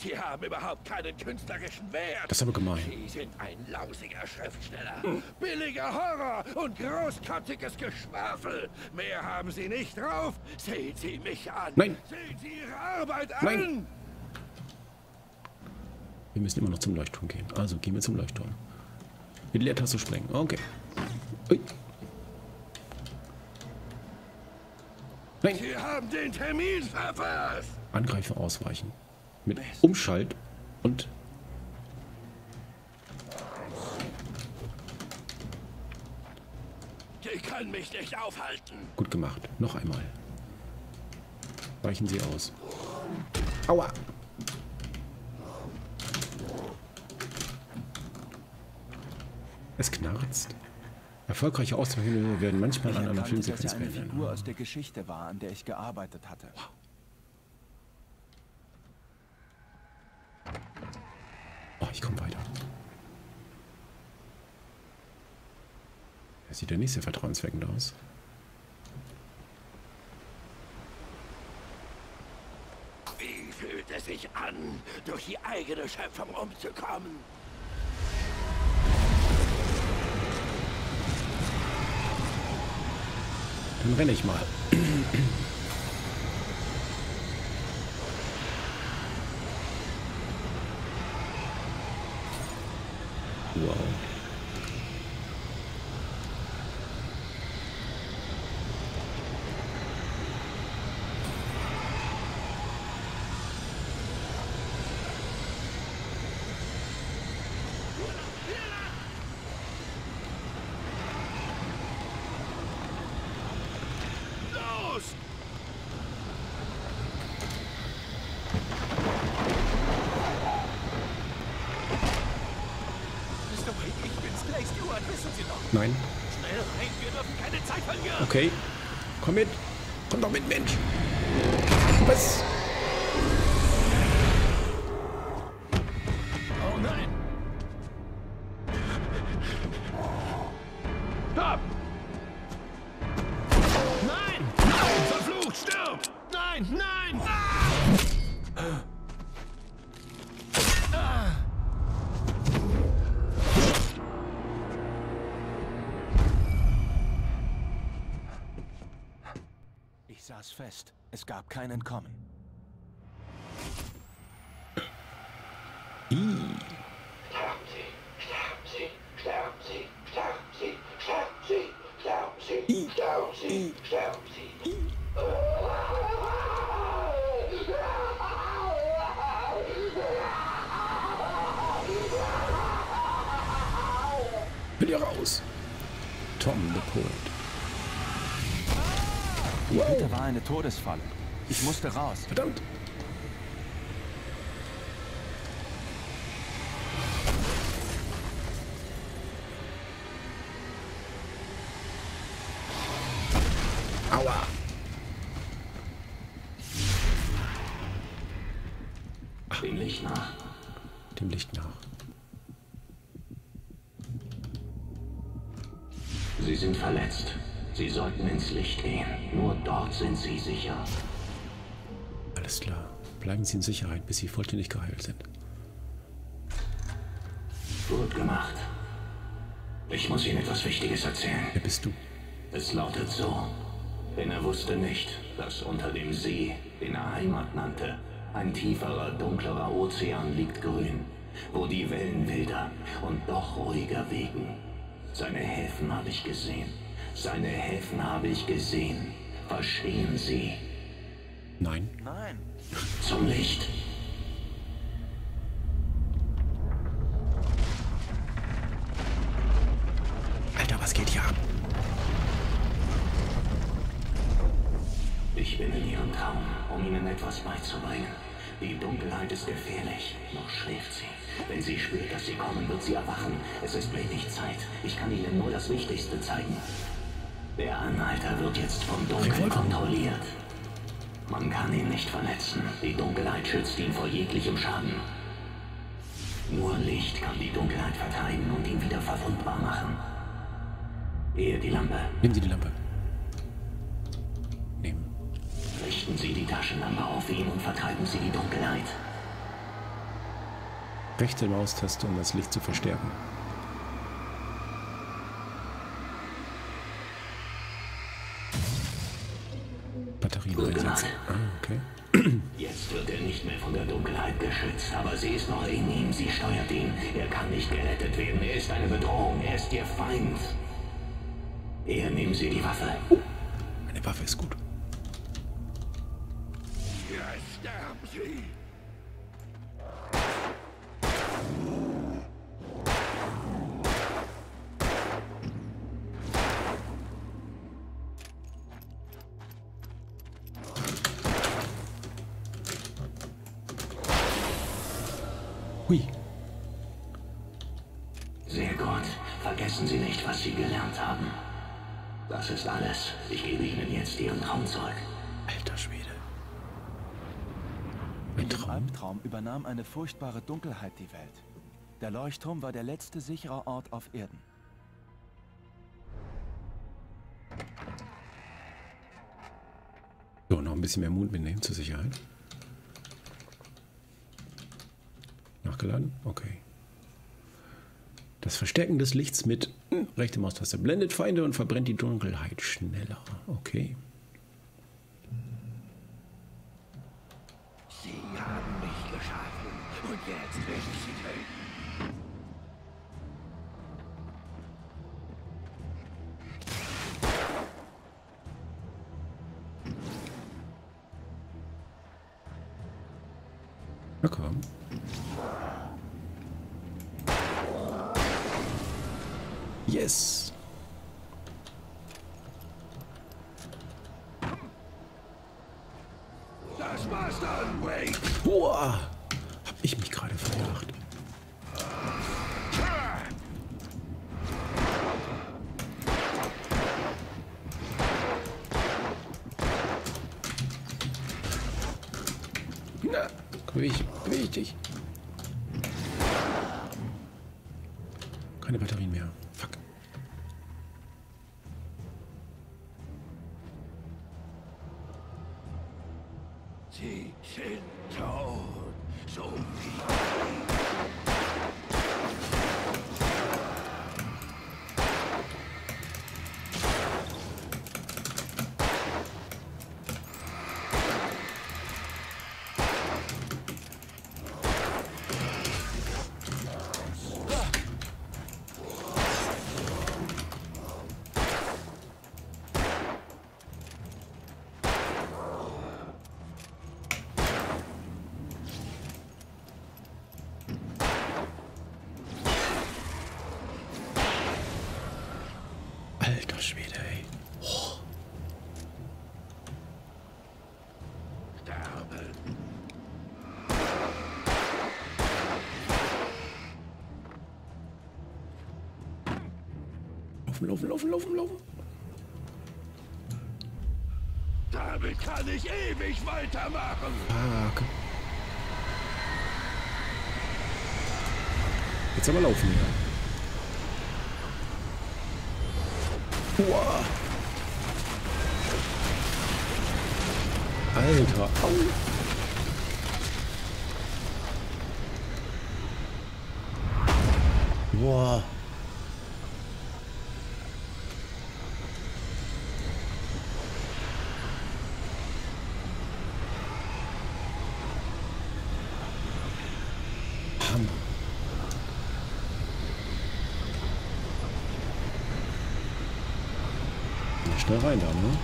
Sie haben überhaupt keinen künstlerischen Wert. Das ist aber gemein. Sie sind ein lausiger Schriftsteller. Billiger Horror und großkottiges Geschwafel. Mehr haben Sie nicht drauf. Sehen Sie mich an. Nein. Sehen Sie Ihre Arbeit an. Nein. Wir müssen immer noch zum Leuchtturm gehen. Also gehen wir zum Leuchtturm. Mit Leertaste sprengen. Okay. Ui. Nein. Sie haben den Termin verpasst. Angreifer ausweichen. Mit Umschalt und Sie können mich nicht aufhalten. gut gemacht. Noch einmal. Weichen Sie aus. Aua. Es knarzt. Erfolgreiche Ausweichhühner werden manchmal an einer dass Filmsequenz eine. Figur aus der Geschichte war, an der ich gearbeitet hatte. Oh, ich komme weiter. Das sieht ja nicht sehr vertrauensweckend aus. Wie fühlt es sich an, durch die eigene Schöpfung umzukommen? Dann renne ich mal. Wow. Los! Mr. Wade, ich bin's, Clay Stewart, wissen Sie noch? Nein. Schnell rein, wir dürfen keine Zeit verlieren. Okay. Komm mit. Komm doch mit, Mensch. Was? Fest. Es gab kein Entkommen Sie! Sterben Sie! Sterben Sie! Sterben Sie! Sterben Sie! Sterben Sie! Sterben Sie! Sterben Sie! Will hier raus. Tom the Poet. Die Hütte war eine Todesfalle. Ich musste raus. Verdammt. Aua. Dem Licht nach. Dem Licht nach. Sie sind verletzt. Sie sollten ins Licht gehen. Nur dort sind Sie sicher. Alles klar. Bleiben Sie in Sicherheit, bis Sie vollständig geheilt sind. Gut gemacht. Ich muss Ihnen etwas Wichtiges erzählen. Wer bist du? Es lautet so. Denn er wusste nicht, dass unter dem See, den er Heimat nannte, ein tieferer, dunklerer Ozean liegt grün, wo die Wellen wilder und doch ruhiger wegen. Seine Häfen habe ich gesehen. Seine Häfen habe ich gesehen. Verstehen Sie? Nein. Nein. Zum Licht. Alter, was geht hier ab? Ich bin in Ihrem Traum, um Ihnen etwas beizubringen. Die Dunkelheit ist gefährlich, noch schläft sie. Wenn sie spürt, dass Sie kommen, wird sie erwachen. Es ist wenig Zeit. Ich kann Ihnen nur das Wichtigste zeigen. Der Anhalter wird jetzt vom Dunkel kontrolliert. Man kann ihn nicht verletzen. Die Dunkelheit schützt ihn vor jeglichem Schaden. Nur Licht kann die Dunkelheit vertreiben und ihn wieder verwundbar machen. Ehe die Lampe. Nehmen Sie die Lampe. Nehmen. Richten Sie die Taschenlampe auf ihn und vertreiben Sie die Dunkelheit. Rechte Maustaste, um das Licht zu verstärken. Batterien Gut gemacht. einsetzen. Ah, okay. Jetzt wird er nicht mehr von der Dunkelheit geschützt, aber sie ist noch in ihm. Sie steuert ihn. Er kann nicht gerettet werden. Er ist eine Bedrohung. Er ist ihr Feind. Er nehmen Sie die Waffe. Eine Waffe ist gut. Jetzt sterben Sie! Was Sie gelernt haben. Das ist alles. Ich gebe Ihnen jetzt Ihren Traum zurück. Alter Schwede. Ein Im Traum. Albtraum übernahm eine furchtbare Dunkelheit die Welt. Der Leuchtturm war der letzte sichere Ort auf Erden. So, noch ein bisschen mehr Mut mitnehmen zur Sicherheit. Nachgeladen? Okay. Das Verstärken des Lichts mit rechte Maustaste blendet Feinde und verbrennt die Dunkelheit schneller. Okay. Sie haben mich geschaffen und jetzt will ich Sie töten. Na komm. Yes. Das war's dann, Wade. Boah. Hab ich mich gerade verjagt. Na, beweg, beweg dich. Alter Schwede, ey. sterben. Laufen, laufen, laufen, laufen, laufen. Damit kann ich ewig weitermachen. Fuck. Jetzt aber laufen hier. Uah. Alter, au. Boah. Hammer. Schnell rein da, ne?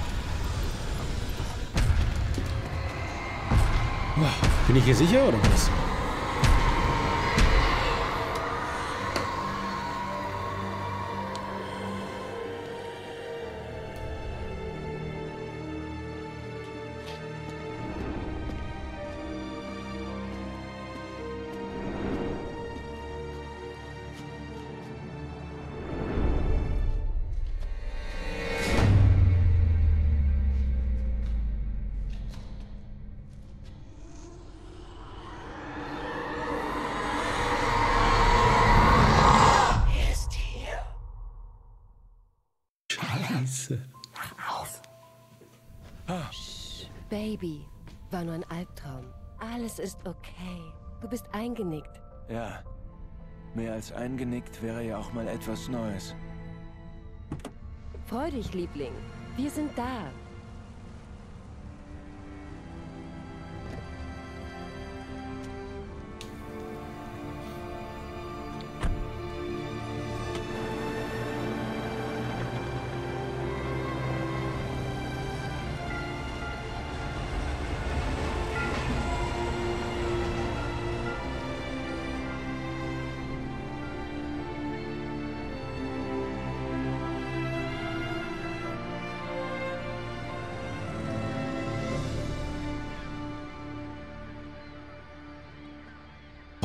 Bin ich hier sicher oder was? Scheiße. Baby, war nur ein Albtraum. Alles ist okay. Du bist eingenickt. Ja. Mehr als eingenickt wäre ja auch mal etwas Neues. Freu dich, Liebling. Wir sind da.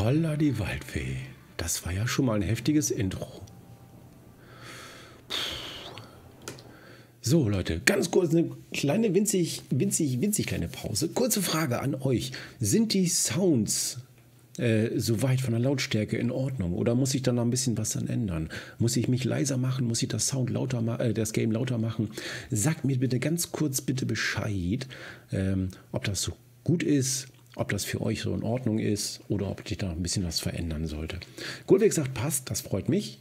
Holla die Waldfee. Das war ja schon mal ein heftiges Intro. So, Leute, ganz kurz eine kleine, winzig, winzig, winzig kleine Pause. Kurze Frage an euch. Sind die Sounds äh, soweit von der Lautstärke in Ordnung? Oder muss ich da noch ein bisschen was dann ändern? Muss ich mich leiser machen? Muss ich das Sound lauter äh, das Game lauter machen? Sagt mir bitte ganz kurz bitte Bescheid, ähm, ob das so gut ist, ob das für euch so in Ordnung ist oder ob ich da ein bisschen was verändern sollte. Goldweg sagt, passt, das freut mich.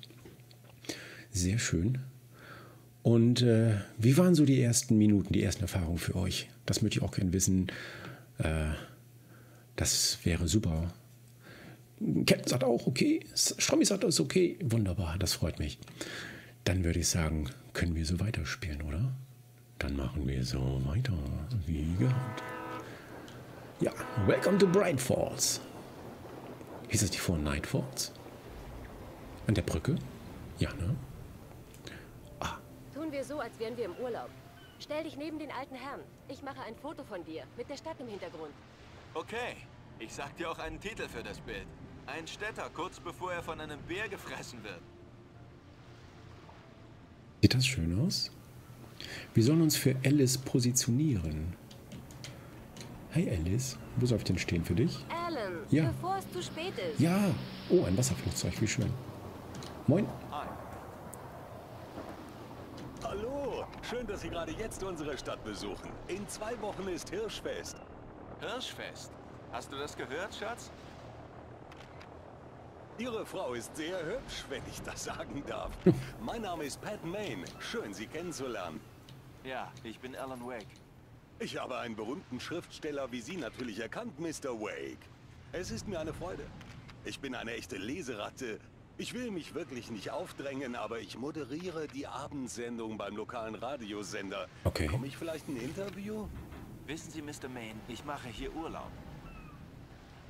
Sehr schön. Und äh, wie waren so die ersten Minuten, die ersten Erfahrungen für euch? Das möchte ich auch gerne wissen. Äh, das wäre super. Captain sagt auch okay. Strommy sagt, das ist okay. Wunderbar, das freut mich. Dann würde ich sagen, können wir so weiterspielen, oder? Dann machen wir so weiter, wie gehabt. Ja, welcome to Bright Falls. Hieß das die vor Night Falls? An der Brücke? Ja, ne? Tun wir so, als wären wir im Urlaub. Stell dich neben den alten Herrn. Ich mache ein Foto von dir mit der Stadt im Hintergrund. Okay, ich sag dir auch einen Titel für das Bild. Ein Städter, kurz bevor er von einem Bär gefressen wird. Sieht das schön aus? Wir sollen uns für Alice positionieren. Hey Alice, wo soll ich denn stehen für dich? Alan, Ja. bevor es zu spät ist. Ja. Oh, ein Wasserflugzeug, wie schön. Moin. Hallo, schön, dass Sie gerade jetzt unsere Stadt besuchen. In zwei Wochen ist Hirschfest. Hirschfest. Hast du das gehört, Schatz? Ihre Frau ist sehr hübsch, wenn ich das sagen darf. mein Name ist Pat Main. Schön, Sie kennenzulernen. Ja, ich bin Alan Wake. Ich habe einen berühmten Schriftsteller wie Sie natürlich erkannt, Mr. Wake. Es ist mir eine Freude. Ich bin eine echte Leseratte. Ich will mich wirklich nicht aufdrängen, aber ich moderiere die Abendsendung beim lokalen Radiosender. Okay. Komme ich vielleicht ein Interview? Wissen Sie, Mr. Main, ich mache hier Urlaub.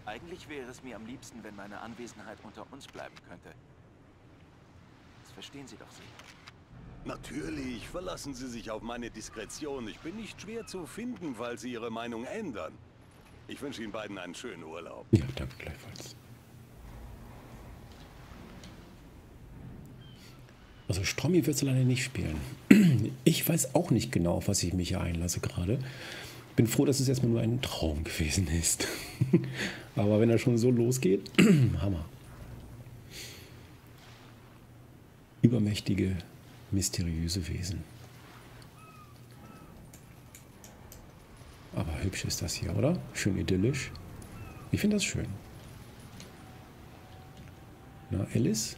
Eigentlich wäre es mir am liebsten, wenn meine Anwesenheit unter uns bleiben könnte. Das verstehen Sie doch sicher. Natürlich, verlassen Sie sich auf meine Diskretion. Ich bin nicht schwer zu finden, falls Sie Ihre Meinung ändern. Ich wünsche Ihnen beiden einen schönen Urlaub. Ja, danke gleichfalls. Also Strommy wird es leider nicht spielen. Ich weiß auch nicht genau, auf was ich mich hier einlasse gerade. Bin froh, dass es erstmal nur ein Traum gewesen ist. Aber wenn er schon so losgeht, Hammer. Übermächtige, mysteriöse Wesen. Aber hübsch ist das hier, oder? Schön idyllisch. Ich finde das schön. Na, Alice?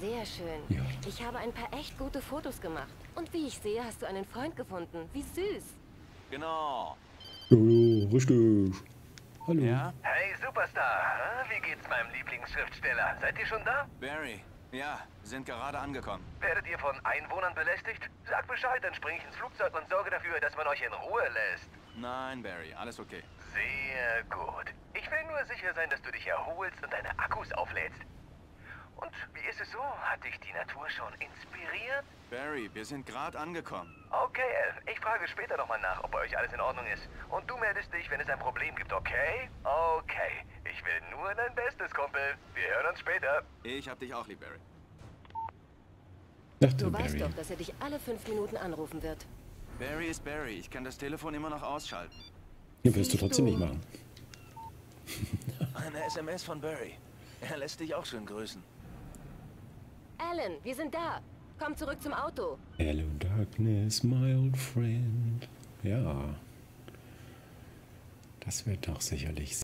Sehr schön. Ja. Ich habe ein paar echt gute Fotos gemacht. Und wie ich sehe, hast du einen Freund gefunden. Wie süß. Genau. Ja, richtig. Hallo. Ja? Hey Superstar, wie geht's meinem Lieblingsschriftsteller? Seid ihr schon da? Barry. Ja, sind gerade angekommen. Werdet ihr von Einwohnern belästigt? Sag Bescheid, dann springe ich ins Flugzeug und sorge dafür, dass man euch in Ruhe lässt. Nein, Barry, alles okay. Sehr gut. Ich will nur sicher sein, dass du dich erholst und deine Akkus auflädst. Und wie ist es so? Hat dich die Natur schon inspiriert? Barry, wir sind gerade angekommen. Okay, Elf. Ich frage später nochmal nach, ob bei euch alles in Ordnung ist. Und du meldest dich, wenn es ein Problem gibt, okay? Okay. Ich will nur dein Bestes, Kumpel. Wir hören uns später. Ich hab dich auch lieb, Barry. Dachte Du weißt Barry. doch, dass er dich alle fünf Minuten anrufen wird. Barry ist Barry. Ich kann das Telefon immer noch ausschalten. Ja, wirst du trotzdem du. nicht machen. Eine SMS von Barry. Er lässt dich auch schön grüßen. Alan, wir sind da. Komm zurück zum Auto. Hello Darkness, my old friend. Ja. Das wird doch sicherlich